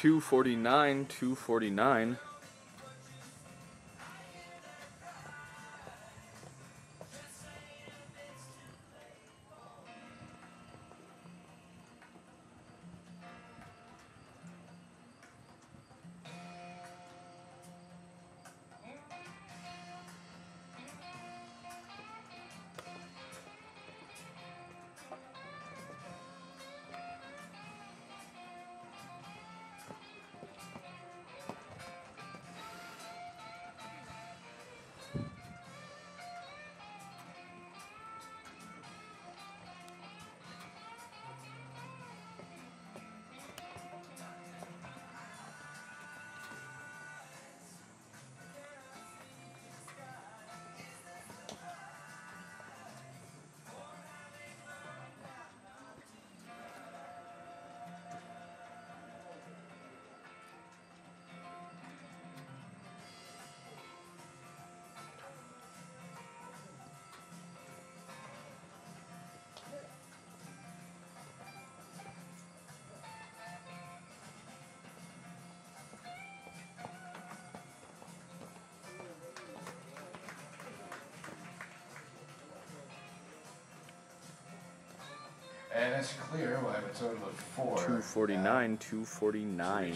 249, 249. And it's clear, we'll have a total of four. 249, 249.